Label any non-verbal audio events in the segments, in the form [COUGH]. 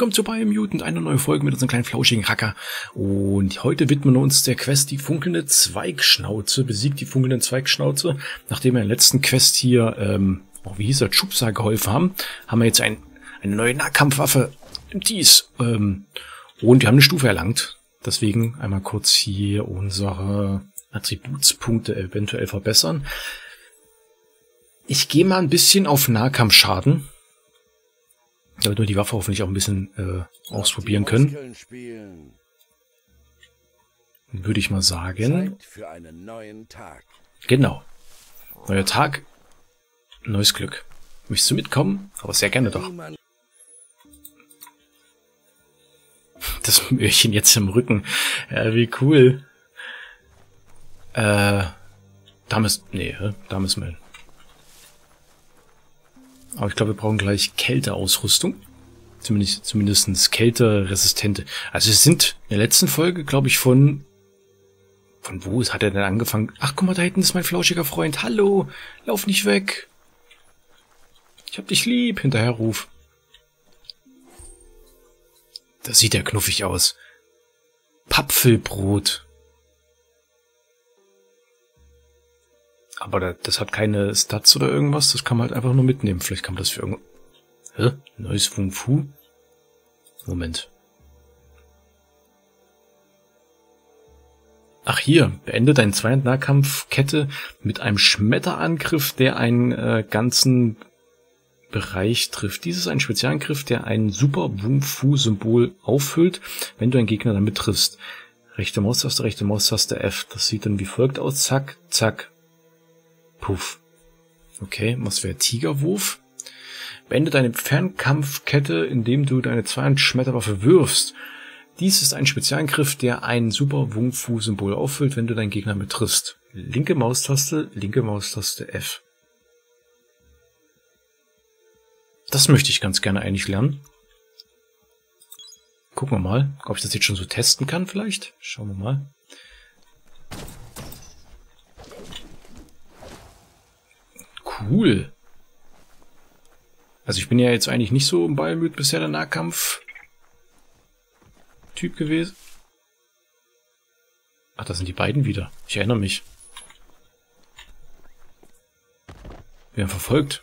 Willkommen zu Biomutant, eine neue Folge mit unserem kleinen flauschigen Hacker. Und heute widmen wir uns der Quest die funkelnde Zweigschnauze. Besiegt die funkelnde Zweigschnauze. Nachdem wir in der letzten Quest hier, ähm, oh, wie hieß er, Chupsa geholfen haben, haben wir jetzt ein, eine neue Nahkampfwaffe Dies. Ähm, und wir haben eine Stufe erlangt. Deswegen einmal kurz hier unsere Attributspunkte eventuell verbessern. Ich gehe mal ein bisschen auf Nahkampfschaden damit wir die Waffe hoffentlich auch ein bisschen äh, ausprobieren können. Würde ich mal sagen. Genau. Neuer Tag, neues Glück. Möchtest du mitkommen? Aber sehr gerne doch. Das Möhrchen jetzt im Rücken. Ja, wie cool. Äh, da müssen, nee, da müssen wir hin. Aber ich glaube, wir brauchen gleich Kälteausrüstung. Zumindest, zumindest kälteresistente. Also es sind in der letzten Folge, glaube ich, von... Von wo hat er denn angefangen? Ach, guck mal, da hinten ist mein flauschiger Freund. Hallo, lauf nicht weg. Ich hab dich lieb, Hinterherruf. Da sieht er knuffig aus. Papfelbrot. Aber das hat keine Stats oder irgendwas, das kann man halt einfach nur mitnehmen. Vielleicht kann man das für irgendwo... Hä? Neues Wung Fu? Moment. Ach hier, beende deinen zweiten Nahkampfkette mit einem Schmetterangriff, der einen äh, ganzen Bereich trifft. Dies ist ein Spezialangriff, der ein Super Wung Fu Symbol auffüllt, wenn du einen Gegner damit triffst. Rechte Maustaste, rechte Maustaste F. Das sieht dann wie folgt aus. Zack, zack, Puff. Okay, was wäre Tigerwurf? Beende deine Fernkampfkette, indem du deine Zweihand-Schmetterwaffe wirfst. Dies ist ein Spezialangriff, der ein super Wung Fu Symbol auffüllt, wenn du deinen Gegner mit triffst. Linke Maustaste, linke Maustaste F. Das möchte ich ganz gerne eigentlich lernen. Gucken wir mal, ob ich das jetzt schon so testen kann vielleicht. Schauen wir mal. Cool. Also ich bin ja jetzt eigentlich nicht so im Ballmüt bisher der Nahkampf-Typ gewesen. Ach, da sind die beiden wieder. Ich erinnere mich. Wir haben verfolgt.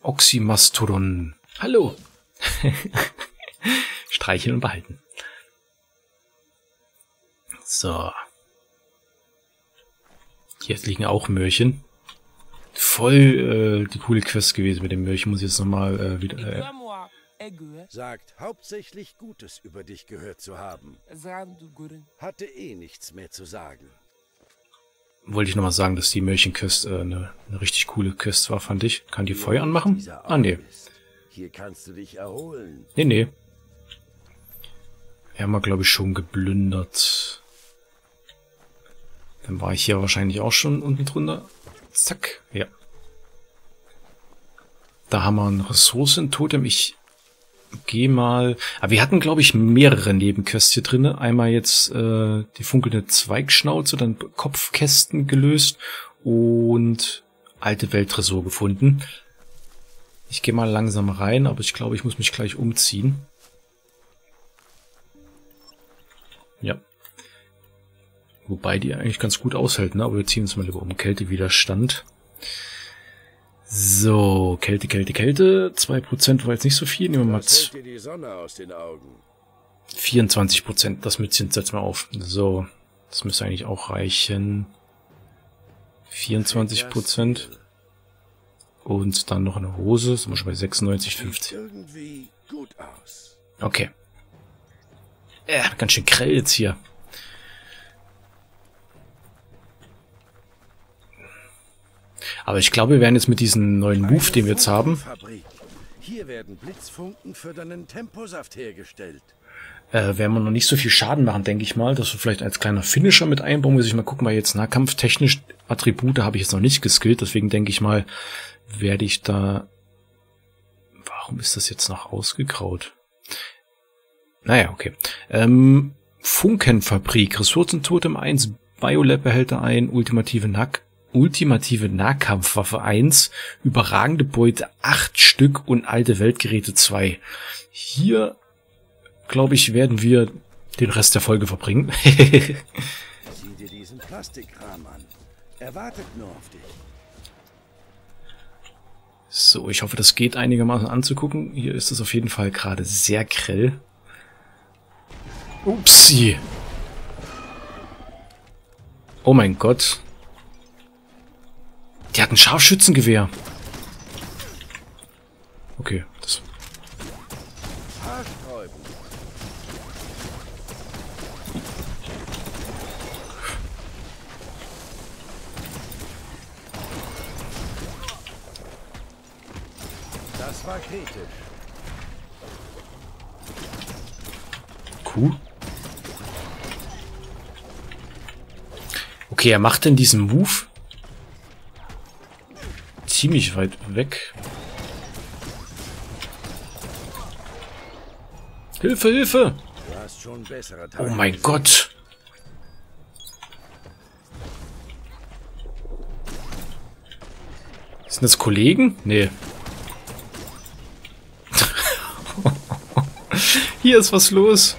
Oxymastodon. Hallo. [LAUGHS] Streicheln und behalten. So. Hier liegen auch Möhrchen voll äh, die coole Quest gewesen mit dem Mörch. Muss ich jetzt nochmal äh, wieder... Äh, Sagt hauptsächlich Gutes über dich gehört zu haben. Hatte eh nichts mehr zu sagen. Wollte ich nochmal sagen, dass die Mörchenquest äh, eine, eine richtig coole Quest war, fand ich. Kann die Feuer anmachen? Ah, nee. Hier kannst du dich erholen. Nee, nee. Wir haben wir, glaube ich, schon geplündert. Dann war ich hier wahrscheinlich auch schon unten drunter. Zack, ja. Da haben wir ein Ressourcentotem. Ich gehe mal... Aber wir hatten, glaube ich, mehrere Nebenquests hier drin. Einmal jetzt äh, die funkelnde Zweigschnauze, dann Kopfkästen gelöst und alte Welttresor gefunden. Ich gehe mal langsam rein, aber ich glaube, ich muss mich gleich umziehen. Ja, Wobei die eigentlich ganz gut aushält, ne? Aber wir ziehen uns mal lieber um. Kältewiderstand. So, Kälte, Kälte, Kälte. 2% war jetzt nicht so viel. Nehmen wir mal 24%. Das Mützchen setzen wir auf. So, das müsste eigentlich auch reichen. 24%. Und dann noch eine Hose. Sind wir schon bei 96,50. Okay. Ja, ganz schön grell jetzt hier. Aber ich glaube, wir werden jetzt mit diesem neuen Move, den wir jetzt haben... Hier werden Blitzfunken für deinen Temposaft hergestellt. Äh, werden wir noch nicht so viel Schaden machen, denke ich mal. Dass wir vielleicht als kleiner Finisher mit einbauen. Muss ich mal gucken, weil jetzt nahkampftechnisch Attribute habe ich jetzt noch nicht geskillt. Deswegen denke ich mal, werde ich da... Warum ist das jetzt noch ausgegraut? Naja, okay. Ähm, Funkenfabrik, Ressourcentotem 1, Biolab behälter ein, ultimative Nack ultimative Nahkampfwaffe 1, überragende Beute 8 Stück und alte Weltgeräte 2. Hier, glaube ich, werden wir den Rest der Folge verbringen. [LAUGHS] Sieh dir diesen Plastikrahmen an. Er wartet nur auf dich. So, ich hoffe, das geht einigermaßen anzugucken. Hier ist es auf jeden Fall gerade sehr grell. Upsi. Oh mein Gott. Die hat ein Scharfschützengewehr. Okay, das... Das war kritisch. Kuh? Okay, er macht denn diesen Move ziemlich weit weg. Hilfe, Hilfe! Oh mein Gott! Sind das Kollegen? Nee. [LAUGHS] Hier ist was los.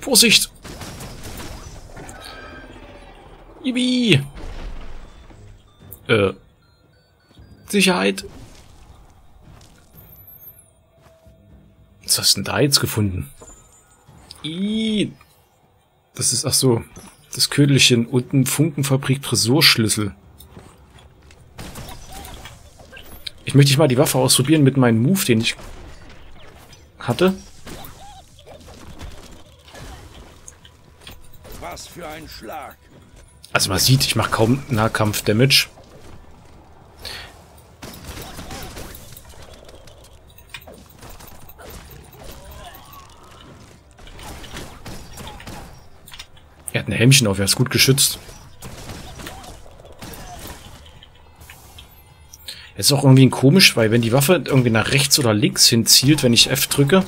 Vorsicht! Ibi! Äh. Sicherheit! Was hast du denn da jetzt gefunden? I. Das ist, ach so, das Ködelchen unten Funkenfabrik Tresorschlüssel. Ich möchte mal die Waffe ausprobieren mit meinem Move, den ich hatte. Was für ein Schlag. Also man sieht, ich mache kaum Nahkampf-Damage. Er hat ein Helmchen auf, er ist gut geschützt. Es ist auch irgendwie komisch, weil wenn die Waffe irgendwie nach rechts oder links hin zielt, wenn ich F drücke,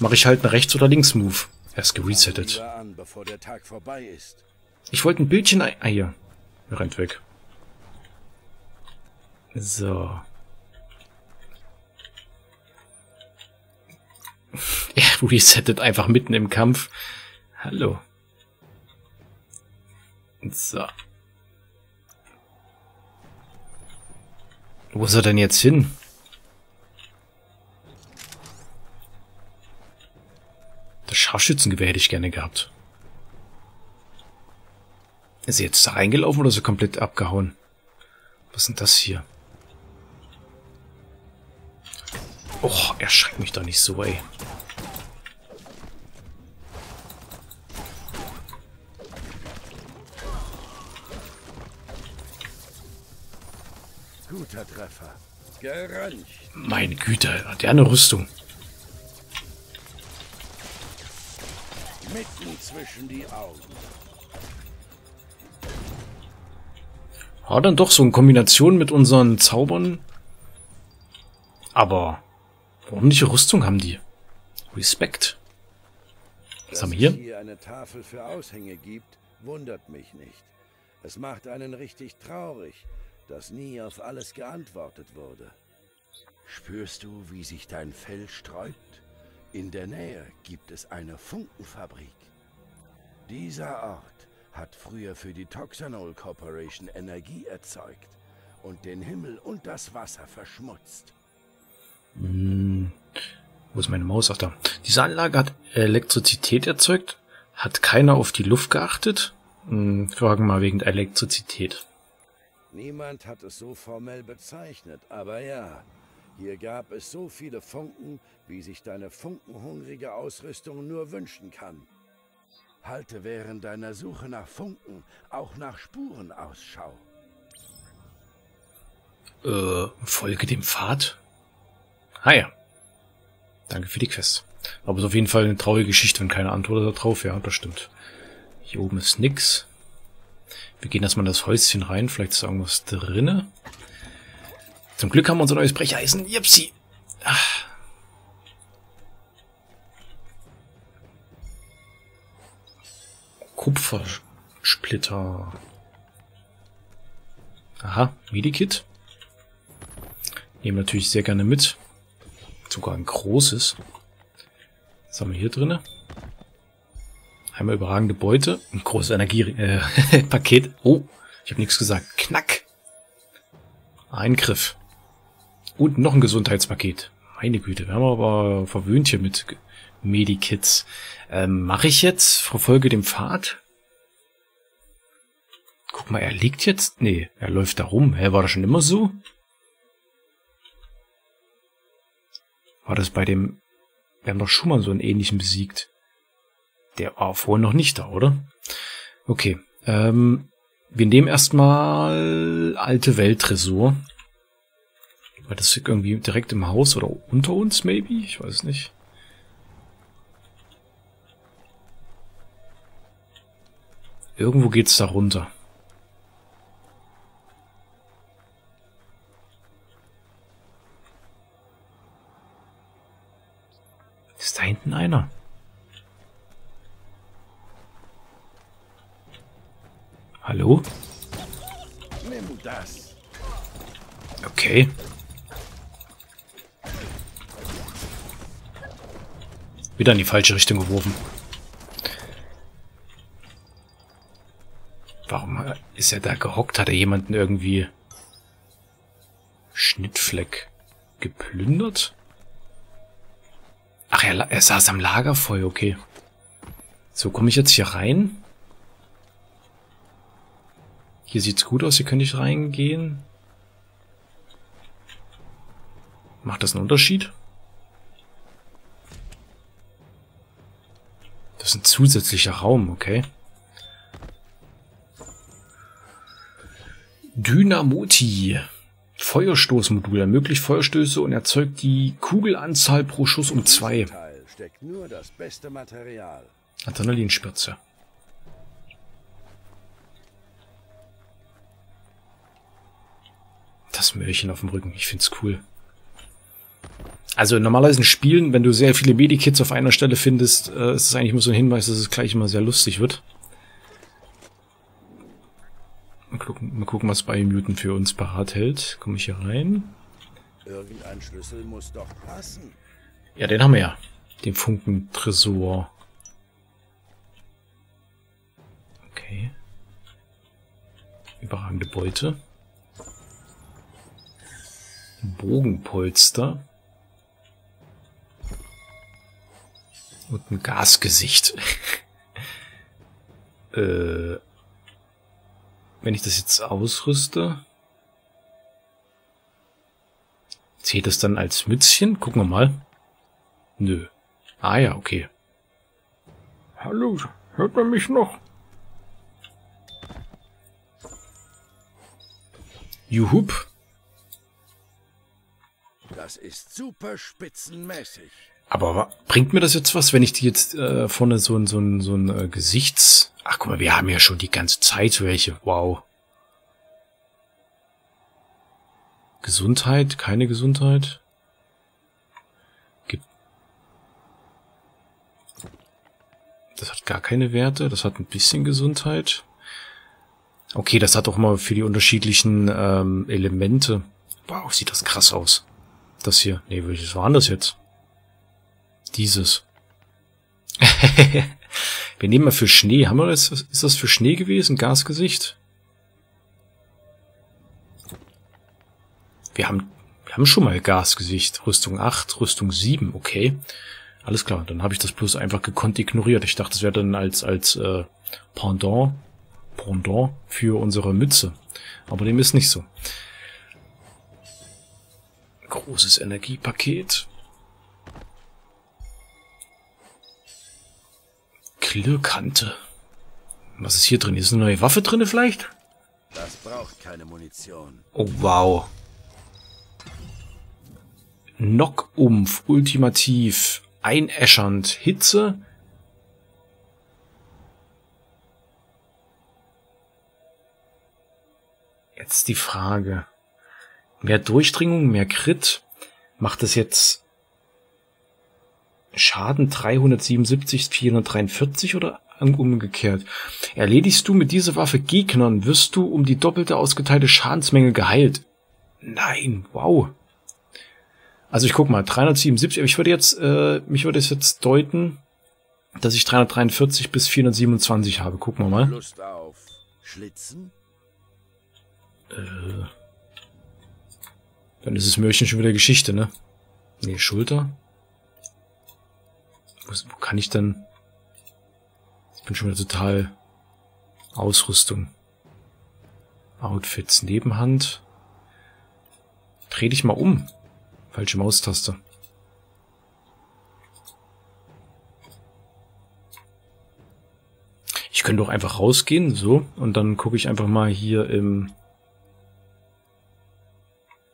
mache ich halt einen Rechts- oder Links-Move. Er ist geresettet. Ich wollte ein Bildchen... Ah, hier. Er rennt weg. So. [LAUGHS] Er resettet einfach mitten im Kampf. Hallo. So. Wo ist er denn jetzt hin? Das Scharfschützengewehr hätte ich gerne gehabt. Ist er jetzt da reingelaufen oder ist er komplett abgehauen? Was ist denn das hier? Och, erschreckt mich doch nicht so, ey. Guter Treffer. Gerancht. Meine Güte, hat der eine Rüstung. Mitten zwischen die Augen. Ja, dann doch so in Kombination mit unseren Zaubern. Aber ordentliche Rüstung haben die. Respekt. Was haben wir hier? hier eine Tafel für Aushänge gibt, wundert mich nicht. Es macht einen richtig traurig, dass nie auf alles geantwortet wurde. Spürst du, wie sich dein Fell sträubt? In der Nähe gibt es eine Funkenfabrik. Dieser Ort hat früher für die Toxanol Corporation Energie erzeugt und den Himmel und das Wasser verschmutzt. Hm, wo ist meine Maus? Ach da. Diese Anlage hat Elektrizität erzeugt. Hat keiner auf die Luft geachtet? Hm, fragen mal wegen Elektrizität. Niemand hat es so formell bezeichnet, aber ja, hier gab es so viele Funken, wie sich deine funkenhungrige Ausrüstung nur wünschen kann. Halte während deiner Suche nach Funken auch nach Spuren Ausschau. Äh, folge dem Pfad? Ah ja. Danke für die Quest. Aber ist auf jeden Fall eine traurige Geschichte, wenn keine Antwort da drauf. Ja, das stimmt. Hier oben ist nix. Wir gehen erstmal in das Häuschen rein. Vielleicht ist irgendwas drinne. Zum Glück haben wir unser neues Brecheisen. Jipsi. Ach. Kupfersplitter. Aha, Medikit. Nehmen natürlich sehr gerne mit. Sogar ein großes. Was haben wir hier drinne? Einmal überragende Beute. Ein großes Energiepaket. Äh, [LAUGHS] oh, ich habe nichts gesagt. Knack. Eingriff. Und noch ein Gesundheitspaket. Meine Güte, wir haben aber verwöhnt hier mit Medikits. Ähm, Mache ich jetzt? Verfolge den Pfad? Guck mal, er liegt jetzt? Nee, er läuft da rum. Hä, war das schon immer so? War das bei dem... Wir haben doch schon mal so einen ähnlichen besiegt. Der war vorhin noch nicht da, oder? Okay. Ähm, wir nehmen erstmal alte Welttresor. War das irgendwie direkt im Haus oder unter uns, maybe? Ich weiß nicht. Irgendwo geht's da runter. Ist da hinten einer? Hallo? Okay. Wieder in die falsche Richtung geworfen. Warum ist er da gehockt? Hat er jemanden irgendwie Schnittfleck geplündert? Ach, er, er saß am Lagerfeuer, okay. So, komme ich jetzt hier rein? Hier sieht's gut aus, hier könnte ich reingehen. Macht das einen Unterschied? Das ist ein zusätzlicher Raum, okay. Dynamoti. Feuerstoßmodul ermöglicht Feuerstöße und erzeugt die Kugelanzahl pro Schuss um zwei. Adrenalinspritze. Das Möhrchen auf dem Rücken, ich find's cool. Also normalerweise in Spielen, wenn du sehr viele Medikits auf einer Stelle findest, äh, ist es eigentlich immer so ein Hinweis, dass es gleich immer sehr lustig wird. Mal gucken, mal gucken was Biomutant für uns parat hält. Komme ich hier rein? Irgendein Schlüssel muss doch passen. Ja, den haben wir ja. Den Funkentresor. Okay. Überragende Beute. Bogenpolster. Und ein Gasgesicht. [LAUGHS] äh, wenn ich das jetzt ausrüste, zählt es dann als Mützchen? Gucken wir mal. Nö. Ah ja, okay. Hallo, hört man mich noch? Juhup. Das ist super spitzenmäßig. Aber bringt mir das jetzt was, wenn ich die jetzt äh, vorne so ein, so ein, so ein äh, Gesichts... Ach guck mal, wir haben ja schon die ganze Zeit welche. Wow. Gesundheit, keine Gesundheit. Gibt... Das hat gar keine Werte, das hat ein bisschen Gesundheit. Okay, das hat auch mal für die unterschiedlichen ähm, Elemente. Wow, sieht das krass aus. Das hier. Nee, welches waren das jetzt? Dieses. [LAUGHS] wir nehmen mal für Schnee. Haben wir das? Ist das für Schnee gewesen? Gasgesicht? Wir haben, wir haben schon mal Gasgesicht. Rüstung 8, Rüstung 7. Okay. Alles klar. Dann habe ich das bloß einfach gekonnt ignoriert. Ich dachte, es wäre dann als, als äh, Pendant, Pendant für unsere Mütze. Aber dem ist nicht so. Großes Energiepaket. Klirrkante. Was ist hier drin? Ist eine neue Waffe drin vielleicht? Das braucht keine Munition. Oh, wow. Knockumpf, ultimativ, einäschernd, Hitze. Jetzt die Frage. Mehr Durchdringung, mehr Crit. Macht das jetzt Schaden 377, 443 oder umgekehrt? Erledigst du mit dieser Waffe Gegnern, wirst du um die doppelte ausgeteilte Schadensmenge geheilt. Nein, wow. Also ich guck mal, 377, aber ich würde jetzt, äh, mich würde es jetzt deuten, dass ich 343 bis 427 habe. Gucken wir mal. Lust auf Schlitzen? Äh, dann ist es Mörchen schon wieder Geschichte, ne? Nee, Schulter. Wo, wo kann ich denn... Ich bin schon wieder total... Ausrüstung. Outfits, Nebenhand. Dreh dich mal um. Falsche Maustaste. Ich könnte doch einfach rausgehen, so, und dann gucke ich einfach mal hier im...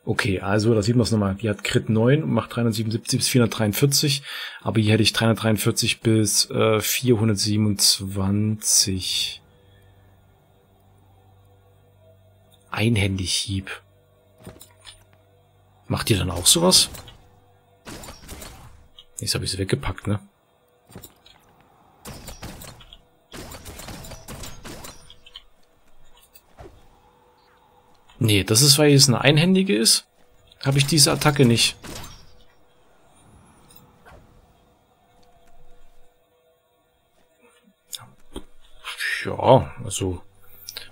Okay, also da sieht man es nochmal. Die hat Crit 9 und macht 377 bis 443, aber hier hätte ich 343 bis äh, 427. Einhändig Hieb. Macht ihr dann auch sowas? Jetzt habe ich sie weggepackt, ne? Nee, das ist, weil es eine einhändige ist. Habe ich diese Attacke nicht. Ja, also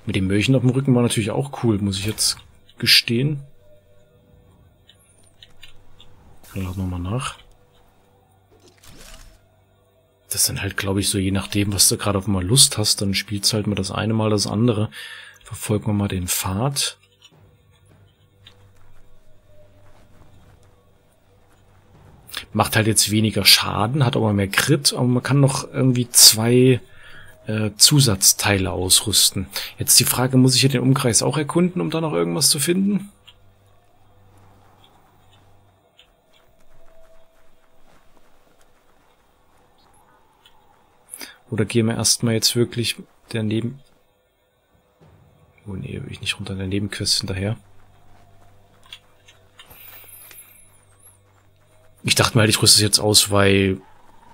mit dem Möhrchen auf dem Rücken war natürlich auch cool, muss ich jetzt gestehen. Ich lade nochmal nach. Das sind halt, glaube ich, so je nachdem, was du gerade auf mal Lust hast, dann spielst halt mal das eine, mal das andere. Verfolgen wir mal den Pfad. Macht halt jetzt weniger Schaden, hat aber mehr Crit, aber man kann noch irgendwie zwei äh, Zusatzteile ausrüsten. Jetzt die Frage, muss ich hier den Umkreis auch erkunden, um da noch irgendwas zu finden? Oder gehen wir erstmal jetzt wirklich der Neben... Oh nee, will ich nicht runter der Nebenquest hinterher. Ich dachte mal, ich rüste es jetzt aus, weil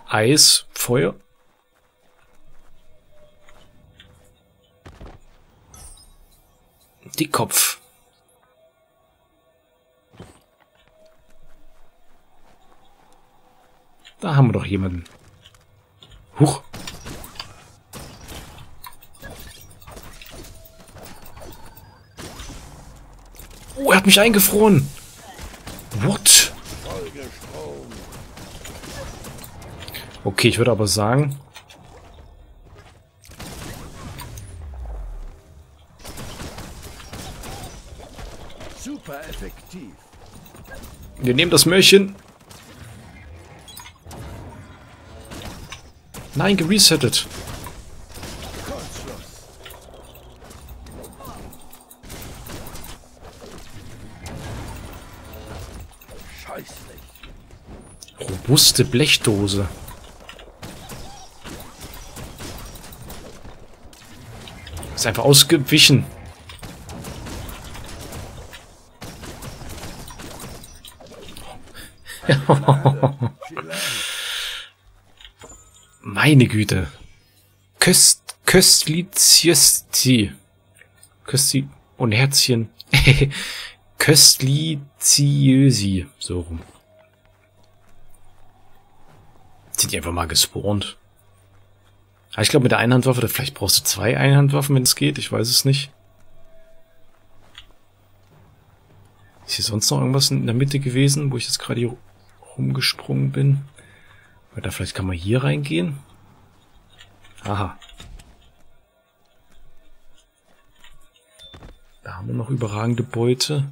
Eis, Feuer. Die Kopf. Da haben wir doch jemanden. Huch. Oh, er hat mich eingefroren. What? Okay, ich würde aber sagen... Super effektiv. Wir nehmen das Möhrchen. Nein, geresettet. Robuste Blechdose. Ist einfach ausgewichen. [LAUGHS] Meine Güte. Köst, Köstliziösti. Kösti und Herzchen. [LAUGHS] Köstliziösi. So rum. Sind die einfach mal gespawnt? Aber ich glaube mit der Einhandwaffe, oder vielleicht brauchst du zwei Einhandwaffen, wenn es geht. Ich weiß es nicht. Ist hier sonst noch irgendwas in der Mitte gewesen, wo ich jetzt gerade hier rumgesprungen bin? Oder vielleicht kann man hier reingehen? Aha. Da haben wir noch überragende Beute.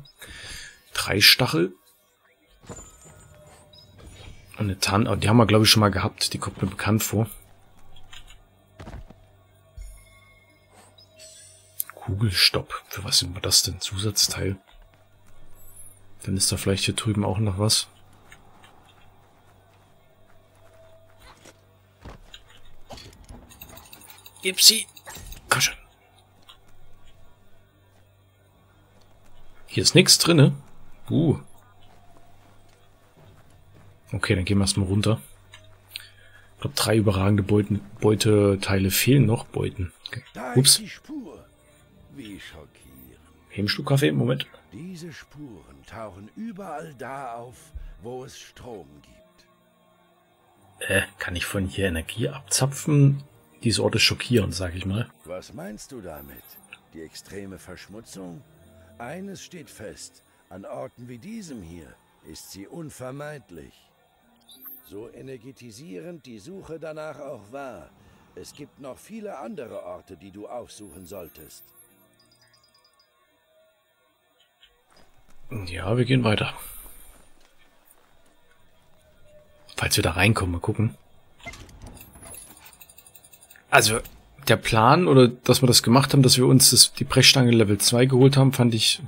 Drei Stachel. Und eine Tanne. Oh, die haben wir, glaube ich, schon mal gehabt. Die kommt mir bekannt vor. Kugelstopp. Für was sind wir das denn? Zusatzteil. Dann ist da vielleicht hier drüben auch noch was. Gib sie. Komm schon. Hier ist nichts drinne. Uh. Okay, dann gehen wir erstmal runter. Ich glaube, drei überragende Beuten, Beuteteile fehlen noch. Beuten. Okay. Ups. Die Spur. Wie schockierend. Hemmstuhlkaffee, Moment. Diese Spuren tauchen überall da auf, wo es Strom gibt. Äh, kann ich von hier Energie abzapfen? Diese Orte schockieren, sag ich mal. Was meinst du damit? Die extreme Verschmutzung? Eines steht fest. An Orten wie diesem hier ist sie unvermeidlich. So energetisierend die Suche danach auch war, es gibt noch viele andere Orte, die du aufsuchen solltest. Ja, wir gehen weiter. Falls wir da reinkommen, mal gucken. Also, der Plan oder dass wir das gemacht haben, dass wir uns das, die Brechstange Level 2 geholt haben, fand ich,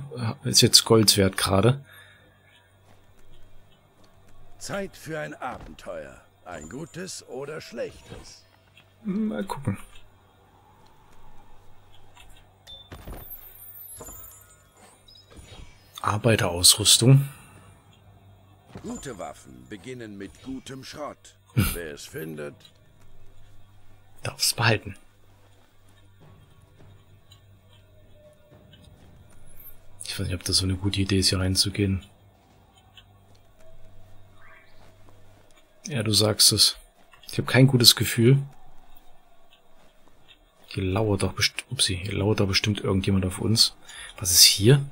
äh, ist jetzt Golds wert gerade. Zeit für ein Abenteuer. Ein gutes oder schlechtes. Mal gucken. Arbeiterausrüstung. Gute Waffen beginnen mit gutem Schrott. Hm. Wer es findet, Darf es behalten. Ich weiß nicht, ob das so eine gute Idee ist, hier reinzugehen. Ja, du sagst es. Ich habe kein gutes Gefühl. Hier lauert doch bestimmt, upsie, hier lauert doch bestimmt irgendjemand auf uns. Was ist hier?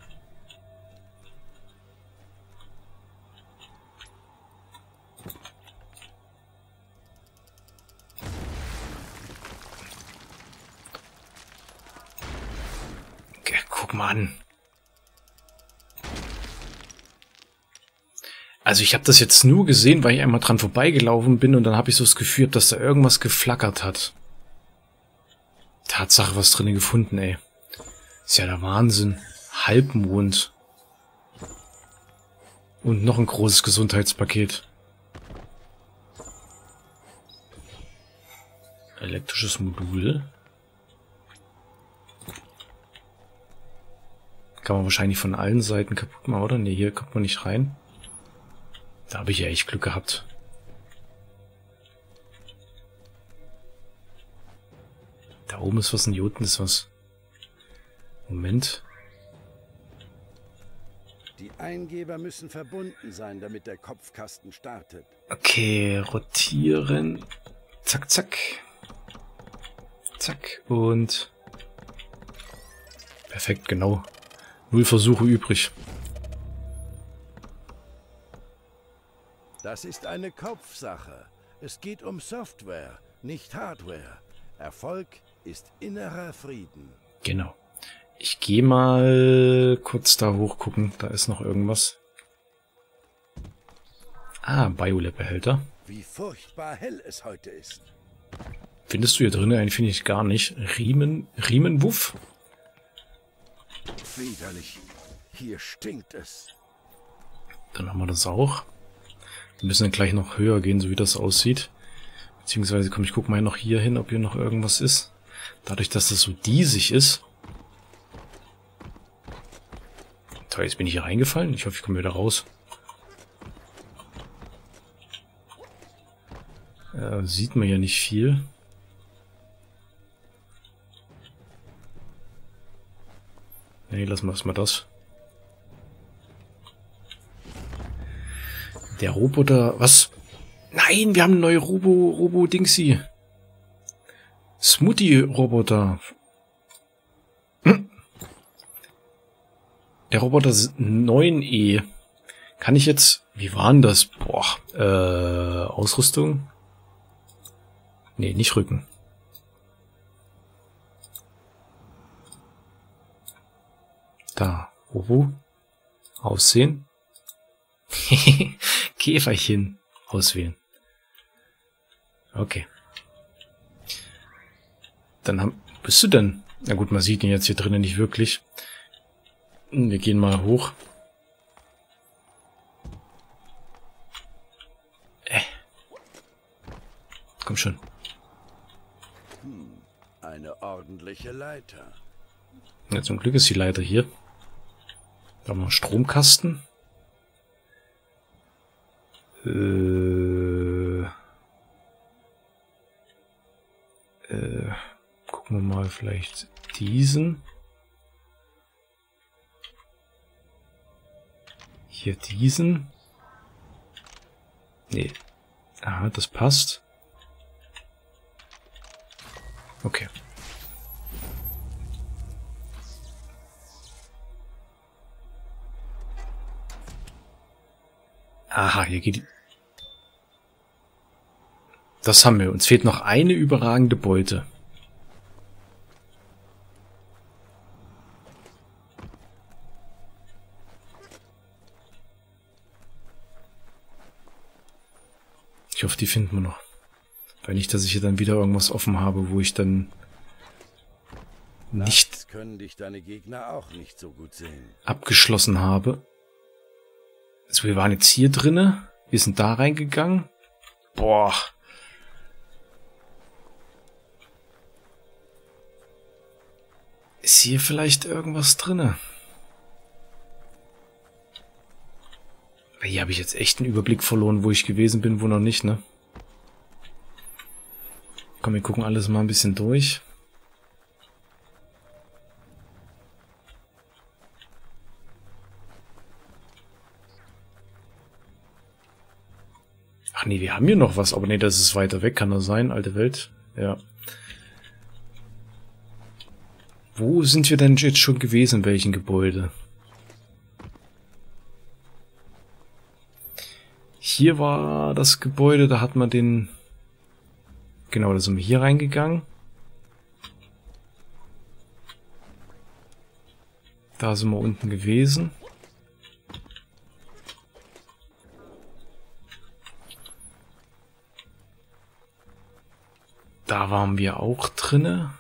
An. Also ich habe das jetzt nur gesehen, weil ich einmal dran vorbeigelaufen bin und dann habe ich so das Gefühl, dass da irgendwas geflackert hat. Tatsache, was drinnen gefunden, ey. Ist ja der Wahnsinn. Halbmond. Und noch ein großes Gesundheitspaket. Elektrisches Modul. Kann man wahrscheinlich von allen Seiten kaputt machen, oder? Ne, hier kommt man nicht rein. Da habe ich ja echt Glück gehabt. Da oben ist was und hier unten ist was. Moment. die Eingeber müssen verbunden sein, damit der Kopfkasten startet. Okay, rotieren. Zack, zack. Zack und... Perfekt, genau. Null Versuche übrig. Das ist eine Kopfsache. Es geht um Software, nicht Hardware. Erfolg ist innerer Frieden. Genau. Ich gehe mal kurz da hoch gucken. Da ist noch irgendwas. Ah, Biolab-Behälter. Wie furchtbar hell es heute ist. Findest du hier drin? Eigentlich finde ich gar nicht. Riemen, Riemenwuff? Widerlich. Hier stinkt es. Dann haben wir das auch. Wir müssen dann gleich noch höher gehen, so wie das aussieht. Beziehungsweise, komm, ich guck mal noch hier hin, ob hier noch irgendwas ist. Dadurch, dass das so diesig ist. Toll, jetzt bin ich hier reingefallen. Ich hoffe, ich komme wieder raus. Äh, sieht man ja nicht viel. Nee, lassen wir erstmal das. Der Roboter, was? Nein, wir haben eine neue Robo, Robo-Dingsy. Smoothie-Roboter. Hm. Der Roboter 9E. Kann ich jetzt, wie war denn das? Boah, äh, Ausrüstung? Nee, nicht Rücken. Da, Robo. Aussehen. [LAUGHS] Käferchen auswählen. Okay. Dann haben, bist du denn? Na gut, man sieht ihn jetzt hier drinnen nicht wirklich. Wir gehen mal hoch. Äh. Komm schon. Eine ordentliche Leiter. Ja, zum Glück ist die Leiter hier. Da haben wir Stromkasten. Äh, äh, gucken wir mal vielleicht diesen. Hier diesen. Nee. Aha, das passt. Okay. Aha, hier geht die... Das haben wir. Uns fehlt noch eine überragende Beute. Ich hoffe, die finden wir noch. Weil nicht, dass ich hier dann wieder irgendwas offen habe, wo ich dann nicht, können dich deine Gegner auch nicht so gut sehen. abgeschlossen habe. Also wir waren jetzt hier drinne. Wir sind da reingegangen. Boah. Ist hier vielleicht irgendwas drinne? Hier habe ich jetzt echt einen Überblick verloren, wo ich gewesen bin, wo noch nicht, ne? Komm, wir gucken alles mal ein bisschen durch. Ach nee, wir haben hier noch was, aber nee, das ist weiter weg, kann das sein, alte Welt? Ja. Wo sind wir denn jetzt schon gewesen, in welchem Gebäude? Hier war das Gebäude, da hat man den... Genau, da sind wir hier reingegangen. Da sind wir unten gewesen. Da waren wir auch drinne.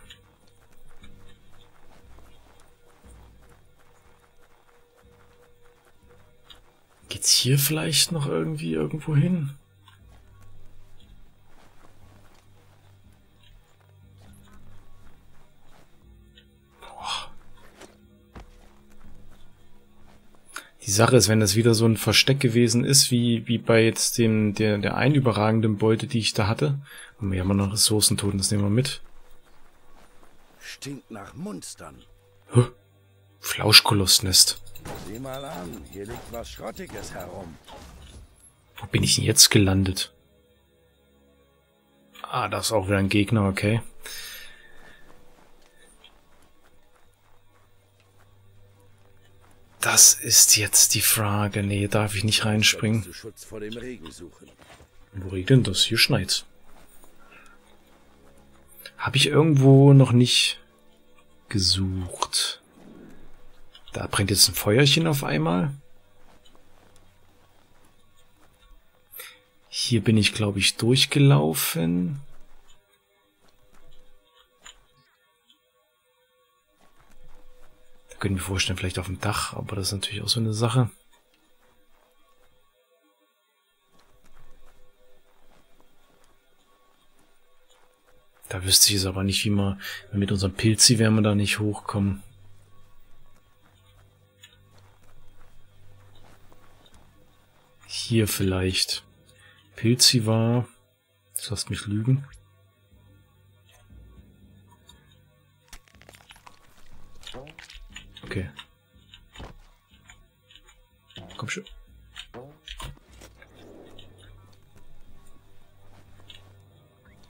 Geht's hier vielleicht noch irgendwie irgendwo hin? Die Sache ist, wenn das wieder so ein Versteck gewesen ist, wie, wie bei jetzt dem, der, der einen überragenden Beute, die ich da hatte. Und wir haben noch Ressourcentoten, das nehmen wir mit. Stinkt nach Monstern. Huh. Flauschkolossnest. Sieh mal an, hier liegt was Schrottiges herum. Wo bin ich denn jetzt gelandet? Ah, da ist auch wieder ein Gegner, okay. Das ist jetzt die Frage. Nee, darf ich nicht reinspringen. Wo regnet das? Hier schneit's. Habe ich irgendwo noch nicht gesucht. Da brennt jetzt ein Feuerchen auf einmal. Hier bin ich, glaube ich, durchgelaufen. Können wir vorstellen, vielleicht auf dem Dach, aber das ist natürlich auch so eine Sache. Da wüsste ich es aber nicht, wie wir mit unserem Pilzi werden wir da nicht hochkommen. Hier vielleicht. Pilzi war... Das lässt mich lügen.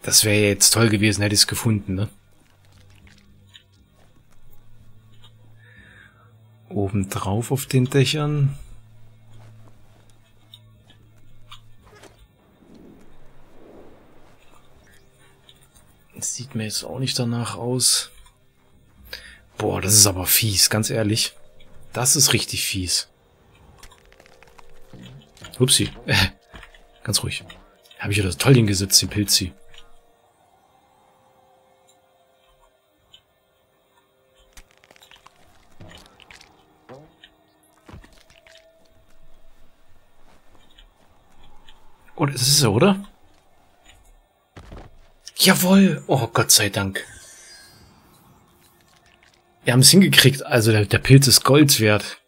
Das wäre jetzt toll gewesen, hätte ich es gefunden, ne? Oben drauf auf den Dächern. Das sieht mir jetzt auch nicht danach aus. Boah, das ist aber fies, ganz ehrlich. Das ist richtig fies. Upsi. Äh, [LAUGHS] ganz ruhig. Habe ich ja das toll hingesetzt, den Pilzi. Das ist er, oder? Jawohl! Oh, Gott sei Dank. Wir haben es hingekriegt. Also der, der Pilz ist Gold wert.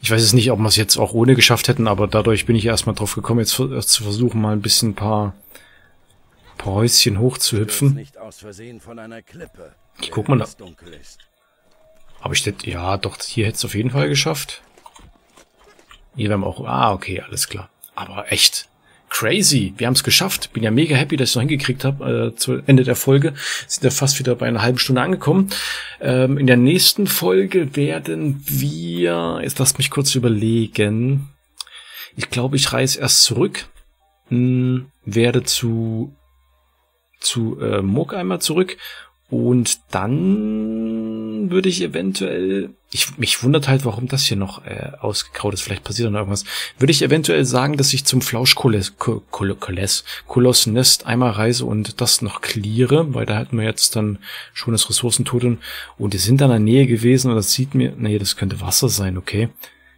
Ich weiß es nicht, ob wir es jetzt auch ohne geschafft hätten, aber dadurch bin ich erstmal drauf gekommen, jetzt zu versuchen, mal ein bisschen ein paar, paar Häuschen hochzuhüpfen. Ich guck mal da. Aber ich hätte, ja, doch, hier hätte es auf jeden Fall geschafft. Wir auch, ah, okay, alles klar. Aber echt, crazy. Wir haben es geschafft. Bin ja mega happy, dass ich es noch hingekriegt habe äh, zu Ende der Folge. Sind ja fast wieder bei einer halben Stunde angekommen. Ähm, in der nächsten Folge werden wir, jetzt lasst mich kurz überlegen. Ich glaube, ich reise erst zurück, mh, hm, werde zu zu äh, Muck einmal zurück und dann würde ich eventuell, ich, mich wundert halt, warum das hier noch äh, ausgegraut ist, vielleicht passiert noch irgendwas, würde ich eventuell sagen, dass ich zum Flauschkoloss Koloss Nest einmal reise und das noch cleare, weil da hatten wir jetzt dann schon das Ressourcentotem und die sind dann in der Nähe gewesen und das sieht mir, nee, das könnte Wasser sein, okay.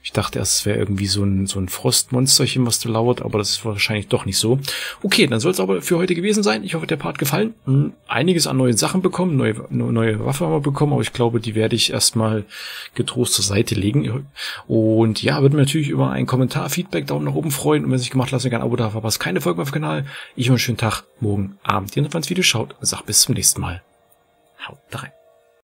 Ich dachte erst, es wäre irgendwie so ein, so ein Frostmonsterchen, was da lauert, aber das ist wahrscheinlich doch nicht so. Okay, dann soll es aber für heute gewesen sein. Ich hoffe, der Part gefallen. Hm, einiges an neuen Sachen bekommen, neue, neue Waffe haben wir bekommen, aber ich glaube, die werde ich erstmal getrost zur Seite legen. Und ja, würde mich natürlich über einen Kommentar, Feedback, Daumen nach oben freuen. Und wenn es sich gemacht, lasst gerne ein Abo da, verpasst keine Folge mehr auf dem Kanal. Ich wünsche einen schönen Tag, morgen, Abend, je nachdem, das Video schaut. Sag bis zum nächsten Mal. Haut rein.